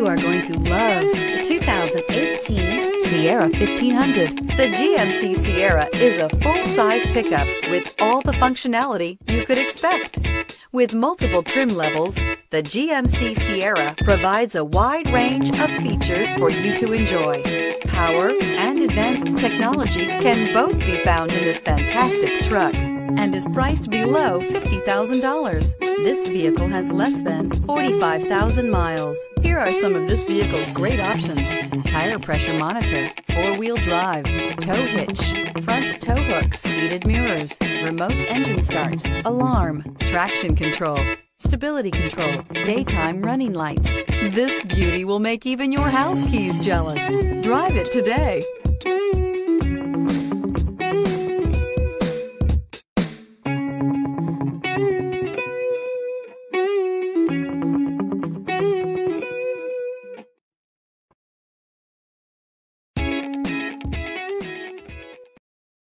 You are going to love the 2018 Sierra 1500. The GMC Sierra is a full-size pickup with all the functionality you could expect. With multiple trim levels, the GMC Sierra provides a wide range of features for you to enjoy. Power and advanced technology can both be found in this fantastic truck and is priced below $50,000. This vehicle has less than 45,000 miles. Here are some of this vehicle's great options. Tire pressure monitor, four-wheel drive, tow hitch, front tow hooks, heated mirrors, remote engine start, alarm, traction control, stability control, daytime running lights. This beauty will make even your house keys jealous. Drive it today.